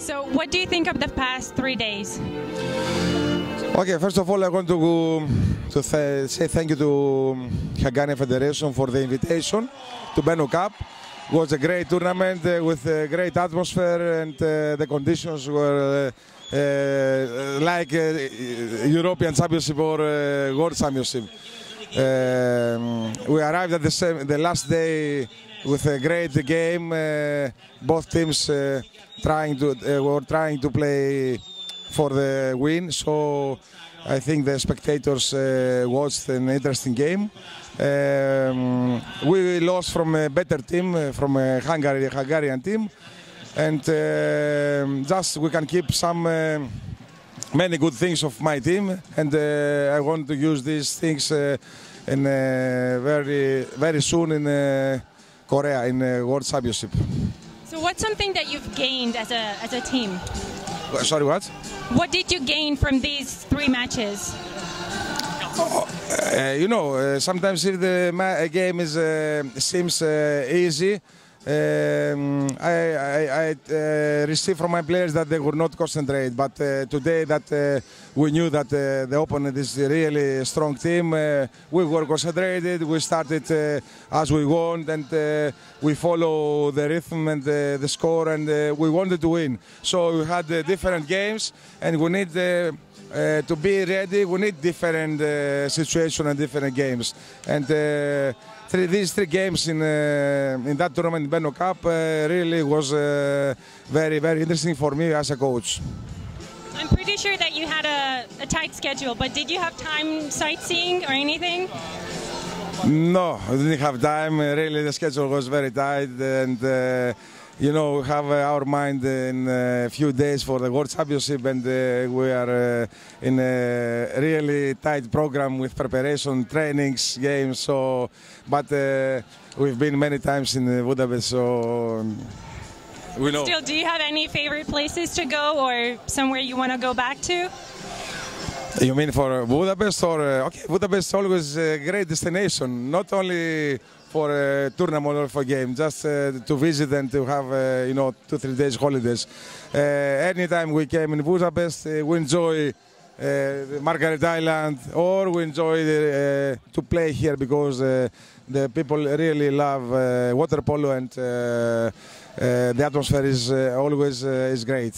So, what do you think of the past three days? Okay, first of all, I want to to th- say thank you to Hungarian Federation for the invitation to BENU Cup. It was a great tournament uh, with a great atmosphere, and uh, the conditions were uh, uh, like uh, European Championship or uh, World Championship. Um, we arrived at the, same, the last day with a great game. Uh, both teams uh, trying to uh, were trying to play for the win. So I think the spectators watched an interesting game. Um, we lost from a better team, from a Hungary, Hungarian team, and uh, just we can keep some. Uh, many good things of my team, and uh, I want to use these things in very very soon in Korea in the World Championship. So, what's something that you've gained as a as a team? Sorry, what? What did you gain from these three matches? Uh, you know, uh, sometimes if the game is uh, seems uh, easy, um, I uh, receive from my players that they would not concentrate. But uh, today, that uh, we knew that uh, the opponent is really strong team. We were concentrated. We started as we want, and we follow the rhythm and the score, and we wanted to win. So we had different games, and we need. Uh, to be ready, we need different uh, situation and different games. And uh, three, these three games in uh, in that tournament, BENU Cup, uh, really was uh, very very interesting for me as a coach. I'm pretty sure that you had a, a tight schedule, but did you have time sightseeing or anything? No, I didn't have time. Really, the schedule was very tight, and you know, we have uh, our mind in a few days for the World Championship, and uh, we are uh, in a really tight program with preparation, trainings, games. So, but uh, we've been many times in uh, Budapest, so um, we know. Still, do you have any favorite places to go or somewhere you want to go back to? You mean for Budapest or uh, okay? Budapest always a great destination, not only for a tournament or for a game, just uh, to visit and to have uh, you know two three days holidays. Uh, anytime we came in Budapest, uh, we enjoy uh, Margaret Island or we enjoy the, uh, to play here because the people really love water polo and the atmosphere is always is great.